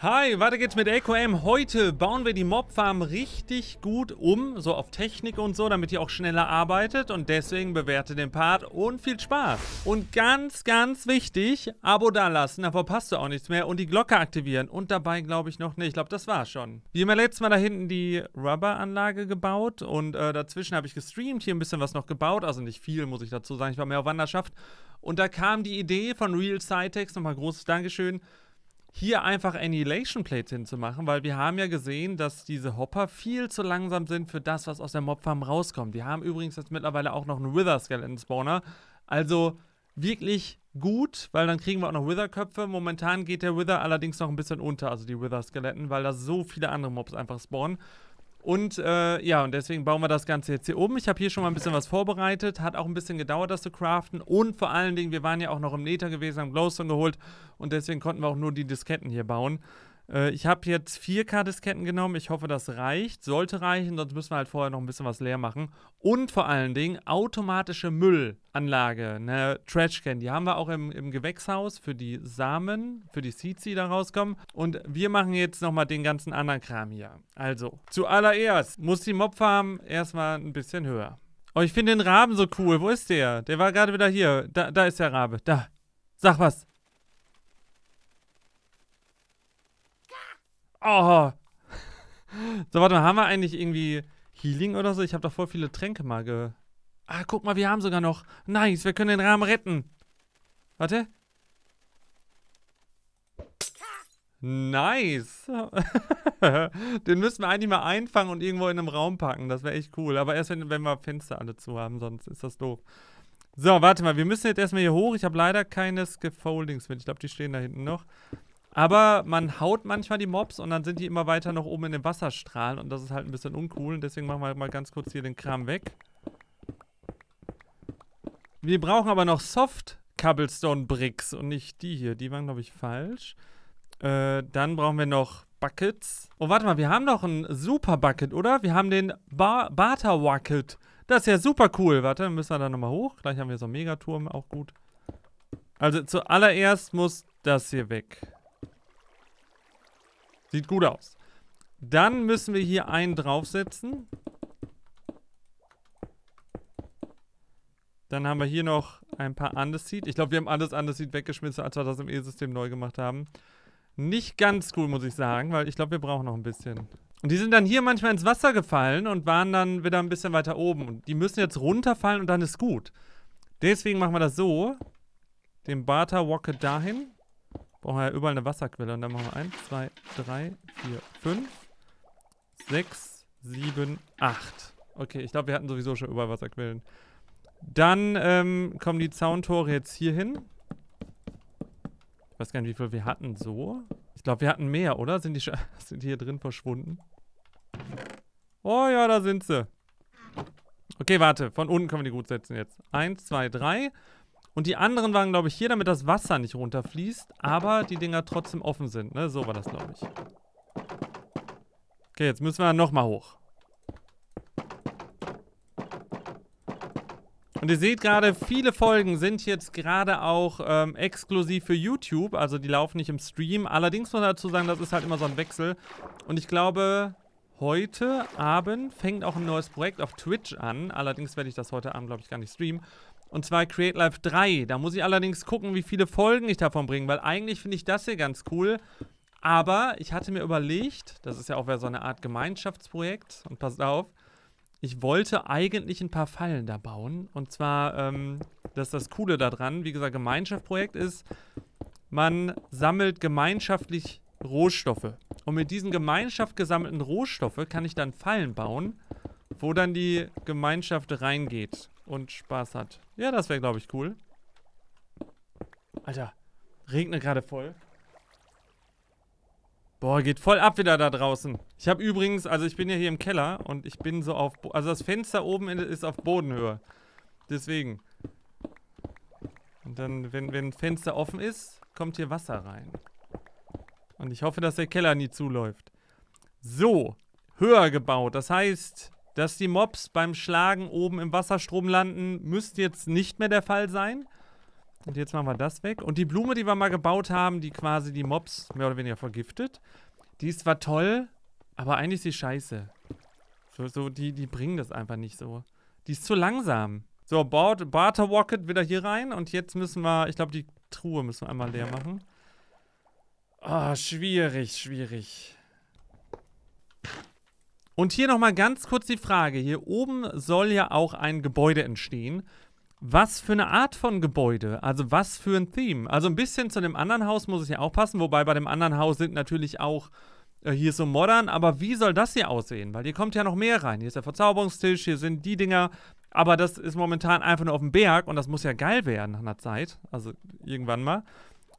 Hi, weiter geht's mit EcoM. Heute bauen wir die Mobfarm richtig gut um, so auf Technik und so, damit ihr auch schneller arbeitet. Und deswegen bewerte den Part und viel Spaß. Und ganz, ganz wichtig, Abo dalassen, da verpasst du auch nichts mehr. Und die Glocke aktivieren. Und dabei glaube ich noch nicht, ich glaube das war's schon. Wir haben ja letztes Mal da hinten die Rubber-Anlage gebaut und äh, dazwischen habe ich gestreamt, hier ein bisschen was noch gebaut, also nicht viel muss ich dazu sagen, ich war mehr auf Wanderschaft. Und da kam die Idee von Real Cytex, nochmal großes Dankeschön, hier einfach Annihilation Plates hinzumachen, weil wir haben ja gesehen, dass diese Hopper viel zu langsam sind für das, was aus der Mobfarm rauskommt. Wir haben übrigens jetzt mittlerweile auch noch einen Wither Skeleton Spawner. Also wirklich gut, weil dann kriegen wir auch noch Wither-Köpfe. Momentan geht der Wither allerdings noch ein bisschen unter, also die Wither-Skeletten, weil da so viele andere Mobs einfach spawnen. Und äh, ja, und deswegen bauen wir das Ganze jetzt hier oben. Ich habe hier schon mal ein bisschen was vorbereitet. Hat auch ein bisschen gedauert, das zu craften. Und vor allen Dingen, wir waren ja auch noch im Nether gewesen, haben Glowstone geholt. Und deswegen konnten wir auch nur die Disketten hier bauen. Äh, ich habe jetzt 4K-Disketten genommen. Ich hoffe, das reicht. Sollte reichen, sonst müssen wir halt vorher noch ein bisschen was leer machen. Und vor allen Dingen automatische Müllanlage, eine Trashcan. Die haben wir auch im, im Gewächshaus für die Samen, für die Seeds, die da rauskommen. Und wir machen jetzt nochmal den ganzen anderen Kram hier. Also, zuallererst muss die Mobfarm erstmal ein bisschen höher. Oh, ich finde den Raben so cool. Wo ist der? Der war gerade wieder hier. Da, da ist der Rabe. Da. Sag was. Oh. So, warte mal, haben wir eigentlich irgendwie Healing oder so? Ich habe doch voll viele Tränke mal ge... Ah, guck mal, wir haben sogar noch... Nice, wir können den Rahmen retten. Warte. Nice. den müssen wir eigentlich mal einfangen und irgendwo in einem Raum packen. Das wäre echt cool. Aber erst, wenn, wenn wir Fenster alle zu haben, sonst ist das doof. So, warte mal, wir müssen jetzt erstmal hier hoch. Ich habe leider keine Scaffoldings mit. Ich glaube, die stehen da hinten noch. Aber man haut manchmal die Mobs und dann sind die immer weiter noch oben in den Wasserstrahlen und das ist halt ein bisschen uncool. Und deswegen machen wir mal ganz kurz hier den Kram weg. Wir brauchen aber noch Soft Cobblestone Bricks und nicht die hier. Die waren, glaube ich, falsch. Äh, dann brauchen wir noch Buckets. Oh, warte mal, wir haben noch ein Super Bucket, oder? Wir haben den Bar Barter Bucket. Das ist ja super cool. Warte, müssen wir da nochmal hoch. Gleich haben wir so einen Megaturm, auch gut. Also zuallererst muss das hier weg. Sieht gut aus. Dann müssen wir hier einen draufsetzen. Dann haben wir hier noch ein paar Underseed. Ich glaube, wir haben alles Underseed weggeschmissen, als wir das im E-System neu gemacht haben. Nicht ganz cool, muss ich sagen, weil ich glaube, wir brauchen noch ein bisschen. Und die sind dann hier manchmal ins Wasser gefallen und waren dann wieder ein bisschen weiter oben. Und die müssen jetzt runterfallen und dann ist gut. Deswegen machen wir das so. Den Barter Rocket dahin. Brauchen wir ja überall eine Wasserquelle. Und dann machen wir 1, 2, 3, 4, 5, 6, 7, 8. Okay, ich glaube, wir hatten sowieso schon überall Wasserquellen. Dann ähm, kommen die Zauntore jetzt hier hin. Ich weiß gar nicht, wie viel wir hatten so. Ich glaube, wir hatten mehr, oder? Sind die, sind die hier drin verschwunden? Oh ja, da sind sie. Okay, warte. Von unten können wir die gut setzen jetzt. Eins, zwei, drei. Und die anderen waren, glaube ich, hier, damit das Wasser nicht runterfließt, aber die Dinger trotzdem offen sind. Ne? So war das, glaube ich. Okay, jetzt müssen wir nochmal hoch. Und ihr seht gerade, viele Folgen sind jetzt gerade auch ähm, exklusiv für YouTube. Also die laufen nicht im Stream. Allerdings muss man dazu sagen, das ist halt immer so ein Wechsel. Und ich glaube, heute Abend fängt auch ein neues Projekt auf Twitch an. Allerdings werde ich das heute Abend, glaube ich, gar nicht streamen. Und zwar Create Life 3. Da muss ich allerdings gucken, wie viele Folgen ich davon bringe, weil eigentlich finde ich das hier ganz cool. Aber ich hatte mir überlegt, das ist ja auch so eine Art Gemeinschaftsprojekt, und passt auf, ich wollte eigentlich ein paar Fallen da bauen. Und zwar, ähm, das ist das Coole daran, wie gesagt, Gemeinschaftsprojekt ist, man sammelt gemeinschaftlich Rohstoffe. Und mit diesen gemeinschaft gesammelten Rohstoffe kann ich dann Fallen bauen, wo dann die Gemeinschaft reingeht und Spaß hat. Ja, das wäre, glaube ich, cool. Alter, regnet gerade voll. Boah, geht voll ab wieder da draußen. Ich habe übrigens, also ich bin ja hier im Keller und ich bin so auf, also das Fenster oben ist auf Bodenhöhe. Deswegen. Und dann, wenn, wenn Fenster offen ist, kommt hier Wasser rein. Und ich hoffe, dass der Keller nie zuläuft. So, höher gebaut. Das heißt, dass die Mobs beim Schlagen oben im Wasserstrom landen, müsste jetzt nicht mehr der Fall sein. Und jetzt machen wir das weg. Und die Blume, die wir mal gebaut haben, die quasi die Mobs mehr oder weniger vergiftet, die ist zwar toll, aber eigentlich ist sie scheiße. So, so die, die bringen das einfach nicht so. Die ist zu langsam. So, Barter Rocket wieder hier rein. Und jetzt müssen wir, ich glaube, die Truhe müssen wir einmal leer machen. Oh, schwierig, schwierig. Und hier nochmal ganz kurz die Frage. Hier oben soll ja auch ein Gebäude entstehen. Was für eine Art von Gebäude? Also was für ein Theme? Also ein bisschen zu dem anderen Haus muss es ja auch passen. Wobei bei dem anderen Haus sind natürlich auch äh, hier so modern. Aber wie soll das hier aussehen? Weil hier kommt ja noch mehr rein. Hier ist der Verzauberungstisch, hier sind die Dinger. Aber das ist momentan einfach nur auf dem Berg und das muss ja geil werden nach einer Zeit. Also irgendwann mal.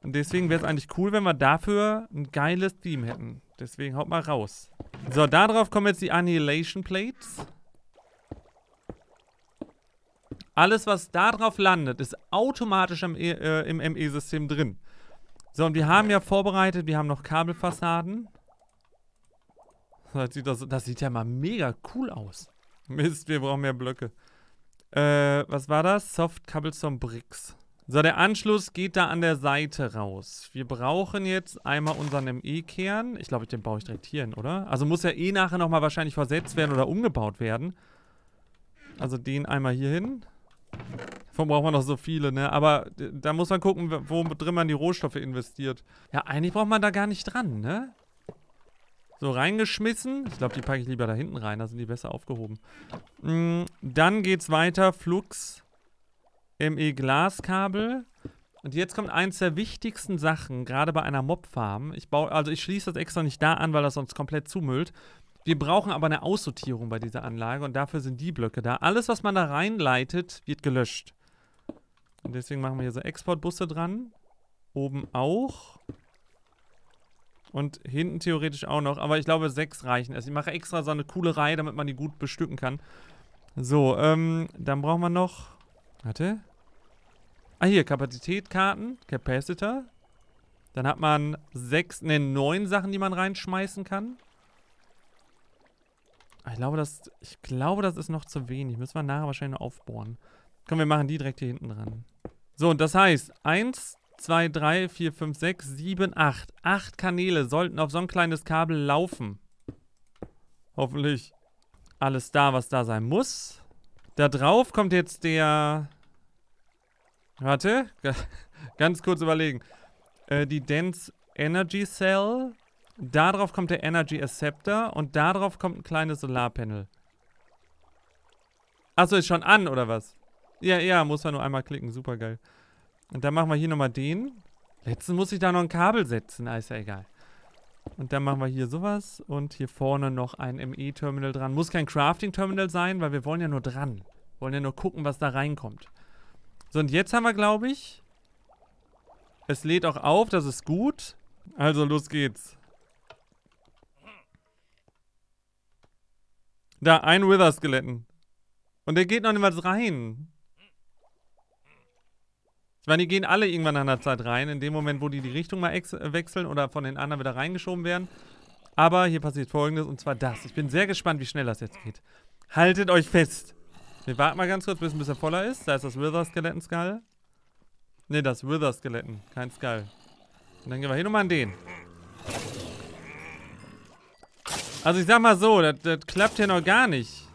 Und deswegen wäre es eigentlich cool, wenn wir dafür ein geiles Theme hätten. Deswegen haut mal raus. So, darauf kommen jetzt die Annihilation Plates. Alles, was da drauf landet, ist automatisch im, e, äh, im ME-System drin. So, und wir haben ja vorbereitet, wir haben noch Kabelfassaden. Das sieht, das, das sieht ja mal mega cool aus. Mist, wir brauchen mehr Blöcke. Äh, was war das? Soft Cobblestone Bricks. So, der Anschluss geht da an der Seite raus. Wir brauchen jetzt einmal unseren ME-Kern. Ich glaube, den baue ich direkt hier hin, oder? Also muss ja eh nachher nochmal wahrscheinlich versetzt werden oder umgebaut werden. Also den einmal hier hin. Davon braucht man noch so viele, ne? Aber da muss man gucken, wo drin man die Rohstoffe investiert. Ja, eigentlich braucht man da gar nicht dran, ne? So, reingeschmissen. Ich glaube, die packe ich lieber da hinten rein. Da sind die besser aufgehoben. Mm, dann geht's weiter. Flux. ME-Glaskabel. Und jetzt kommt eins der wichtigsten Sachen, gerade bei einer Mob-Farm. Ich baue, also ich schließe das extra nicht da an, weil das sonst komplett zumüllt. Wir brauchen aber eine Aussortierung bei dieser Anlage und dafür sind die Blöcke da. Alles, was man da reinleitet, wird gelöscht. Und deswegen machen wir hier so Exportbusse dran. Oben auch. Und hinten theoretisch auch noch. Aber ich glaube, sechs reichen. Also ich mache extra so eine coole Reihe, damit man die gut bestücken kann. So, ähm, dann brauchen wir noch... Warte. Ah, hier, Kapazitätkarten, Capacitor. Dann hat man sechs, ne, neun Sachen, die man reinschmeißen kann. Ah, ich glaube, das, ich glaube, das ist noch zu wenig. Müssen wir nachher wahrscheinlich noch aufbohren. Komm, wir machen die direkt hier hinten dran. So, und das heißt, eins, zwei, drei, vier, fünf, sechs, sieben, acht. Acht Kanäle sollten auf so ein kleines Kabel laufen. Hoffentlich alles da, was da sein muss. Da drauf kommt jetzt der Warte, ganz kurz überlegen. Äh, die Dense Energy Cell. Darauf kommt der Energy Acceptor und darauf kommt ein kleines Solarpanel. Achso, ist schon an, oder was? Ja, ja, muss man nur einmal klicken. Super geil. Und dann machen wir hier nochmal den. Letztens muss ich da noch ein Kabel setzen. Ah, ist ja egal. Und dann machen wir hier sowas. Und hier vorne noch ein ME-Terminal dran. Muss kein Crafting-Terminal sein, weil wir wollen ja nur dran. Wollen ja nur gucken, was da reinkommt. So, und jetzt haben wir, glaube ich... Es lädt auch auf, das ist gut. Also, los geht's. Da, ein Wither-Skeletten. Und der geht noch nicht mal rein. Ich meine, die gehen alle irgendwann nach einer Zeit rein. In dem Moment, wo die die Richtung mal wechseln oder von den anderen wieder reingeschoben werden. Aber hier passiert folgendes, und zwar das. Ich bin sehr gespannt, wie schnell das jetzt geht. Haltet euch fest. Wir warten mal ganz kurz, bis ein bisschen voller ist. Da ist das Wither-Skeletten-Skull. Ne, das Wither-Skeletten, kein Skull. Und dann gehen wir hier nochmal an den. Also ich sag mal so, das, das klappt hier noch gar nicht.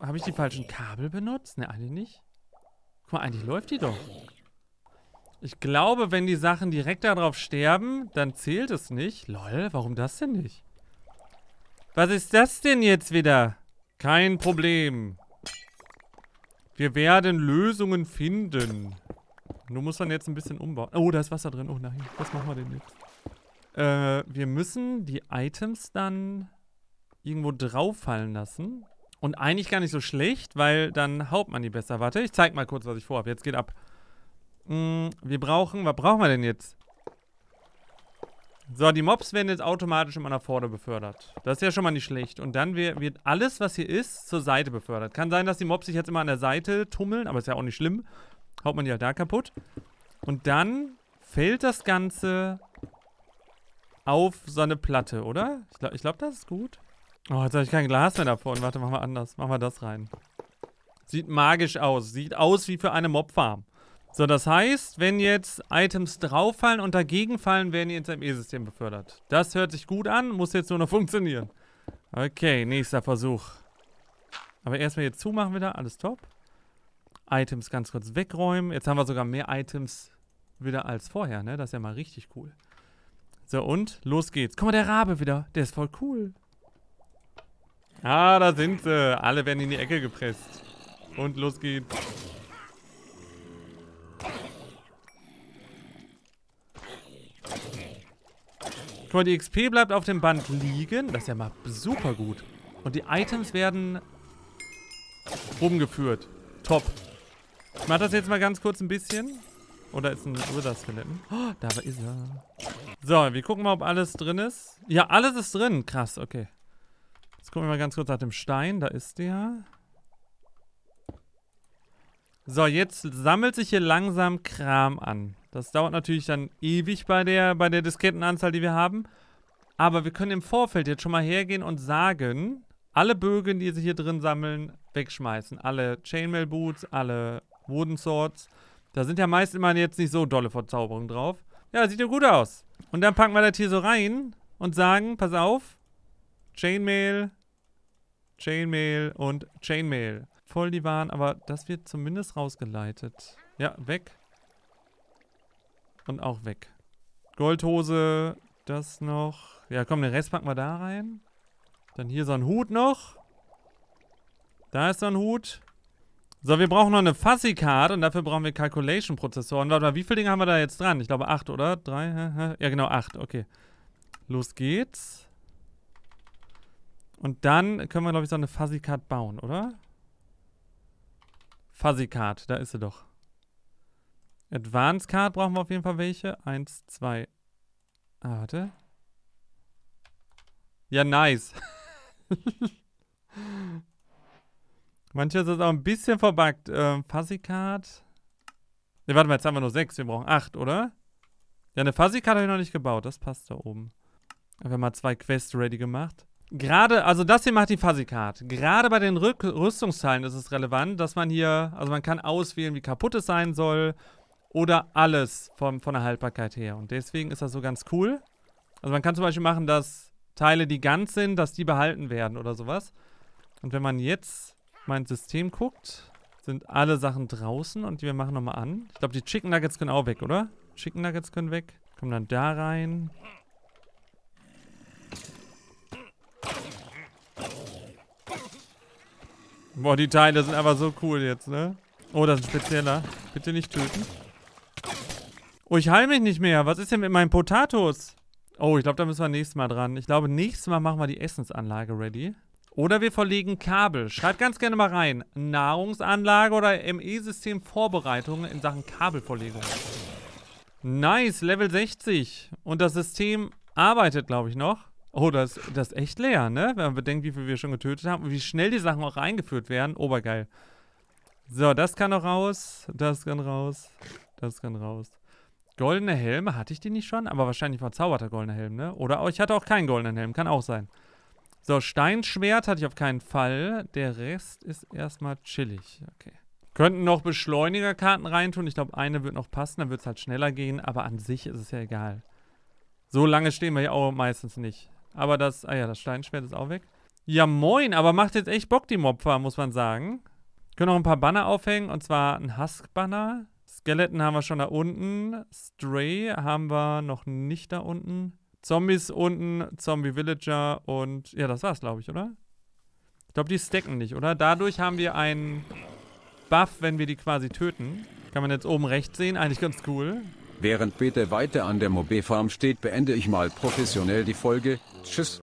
Habe ich die falschen Kabel benutzt? Ne, eigentlich nicht. Guck mal, eigentlich läuft die doch. Ich glaube, wenn die Sachen direkt darauf sterben, dann zählt es nicht. Lol, warum das denn nicht? Was ist das denn jetzt wieder? Kein Problem. Wir werden Lösungen finden. Nur muss man jetzt ein bisschen umbauen. Oh, da ist Wasser drin. Oh nein, was machen wir denn jetzt? Äh, wir müssen die Items dann irgendwo drauf fallen lassen. Und eigentlich gar nicht so schlecht, weil dann haut man die besser. Warte, ich zeig mal kurz, was ich vorhabe. Jetzt geht ab. Hm, wir brauchen, was brauchen wir denn jetzt? So, die Mobs werden jetzt automatisch immer nach vorne befördert. Das ist ja schon mal nicht schlecht. Und dann wird alles, was hier ist, zur Seite befördert. Kann sein, dass die Mobs sich jetzt immer an der Seite tummeln, aber ist ja auch nicht schlimm. Haut man die halt da kaputt. Und dann fällt das Ganze auf so eine Platte, oder? Ich glaube, glaub, das ist gut. Oh, jetzt habe ich kein Glas mehr davon. Warte, machen wir anders. Machen wir das rein. Sieht magisch aus. Sieht aus wie für eine Mobfarm. So, das heißt, wenn jetzt Items drauffallen und dagegen fallen, werden die ins ME-System befördert. Das hört sich gut an, muss jetzt nur noch funktionieren. Okay, nächster Versuch. Aber erstmal jetzt zumachen wieder, alles top. Items ganz kurz wegräumen. Jetzt haben wir sogar mehr Items wieder als vorher, ne? Das ist ja mal richtig cool. So, und los geht's. Guck mal, der Rabe wieder. Der ist voll cool. Ah, da sind sie. Alle werden in die Ecke gepresst. Und los geht's. Guck mal, die XP bleibt auf dem Band liegen. Das ist ja mal super gut. Und die Items werden rumgeführt. Top. Ich mach das jetzt mal ganz kurz ein bisschen. Oder ist ein Wither-Skeleton? Oh, da ist er. So, wir gucken mal, ob alles drin ist. Ja, alles ist drin. Krass, okay. Jetzt gucken wir mal ganz kurz nach dem Stein. Da ist der. So, jetzt sammelt sich hier langsam Kram an. Das dauert natürlich dann ewig bei der, bei der Diskettenanzahl, die wir haben. Aber wir können im Vorfeld jetzt schon mal hergehen und sagen, alle Bögen, die sich hier drin sammeln, wegschmeißen. Alle Chainmail Boots, alle Wooden Swords. Da sind ja meist immer jetzt nicht so dolle Verzauberungen drauf. Ja, sieht ja gut aus. Und dann packen wir das hier so rein und sagen, pass auf, Chainmail, Chainmail und Chainmail. Voll die Waren, aber das wird zumindest rausgeleitet. Ja, weg. Und auch weg. Goldhose, das noch. Ja, komm, den Rest packen wir da rein. Dann hier so ein Hut noch. Da ist so ein Hut. So, wir brauchen noch eine Fuzzy Card und dafür brauchen wir Calculation-Prozessoren. Warte mal, wie viele Dinge haben wir da jetzt dran? Ich glaube acht, oder? Drei? Ja, genau, acht. Okay. Los geht's. Und dann können wir, glaube ich, so eine Fuzzy Card bauen, oder? Fuzzy Card, da ist sie doch. Advanced Card brauchen wir auf jeden Fall welche. Eins, zwei. Ah, warte. Ja, nice. Manche ist auch ein bisschen verbuggt. Ähm, Fuzzy-Card. Ne, warte mal, jetzt haben wir nur sechs. Wir brauchen acht, oder? Ja, eine Fuzzy-Card habe ich noch nicht gebaut. Das passt da oben. Wir haben mal zwei Quests ready gemacht. Gerade, also das hier macht die Fuzzy-Card. Gerade bei den Rüstungsteilen ist es relevant, dass man hier, also man kann auswählen, wie kaputt es sein soll. Oder alles vom, von der Haltbarkeit her. Und deswegen ist das so ganz cool. Also man kann zum Beispiel machen, dass Teile, die ganz sind, dass die behalten werden oder sowas. Und wenn man jetzt mein System guckt, sind alle Sachen draußen und wir machen nochmal an. Ich glaube, die Chicken Nuggets können auch weg, oder? Chicken Nuggets können weg. Kommen dann da rein. Boah, die Teile sind aber so cool jetzt, ne? Oh, das ist ein spezieller. Bitte nicht töten. Oh, ich heile mich nicht mehr. Was ist denn mit meinen Potatoes? Oh, ich glaube, da müssen wir nächstes Mal dran. Ich glaube, nächstes Mal machen wir die Essensanlage ready. Oder wir verlegen Kabel. Schreibt ganz gerne mal rein. Nahrungsanlage oder ME-System Vorbereitungen in Sachen Kabelverlegung. Nice, Level 60. Und das System arbeitet, glaube ich, noch. Oh, das, das ist echt leer, ne? Wenn man bedenkt, wie viel wir schon getötet haben und wie schnell die Sachen auch reingeführt werden. Obergeil. So, das kann noch raus. Das kann raus. Das kann raus. Goldene Helme, hatte ich die nicht schon? Aber wahrscheinlich verzauberter goldener Helm, ne? Oder ich hatte auch keinen goldenen Helm, kann auch sein. So, Steinschwert hatte ich auf keinen Fall. Der Rest ist erstmal chillig. Okay. Könnten noch Beschleunigerkarten reintun. Ich glaube, eine wird noch passen, dann wird es halt schneller gehen. Aber an sich ist es ja egal. So lange stehen wir ja auch meistens nicht. Aber das, ah ja, das Steinschwert ist auch weg. Ja, moin, aber macht jetzt echt Bock, die Mobfarm, muss man sagen. Können noch ein paar Banner aufhängen, und zwar ein Husk-Banner. Skeleton haben wir schon da unten. Stray haben wir noch nicht da unten. Zombies unten, Zombie-Villager und ja, das war's, glaube ich, oder? Ich glaube, die stacken nicht, oder? Dadurch haben wir einen Buff, wenn wir die quasi töten. Kann man jetzt oben rechts sehen, eigentlich ganz cool. Während Bete weiter an der Mobe Farm steht, beende ich mal professionell die Folge. Tschüss.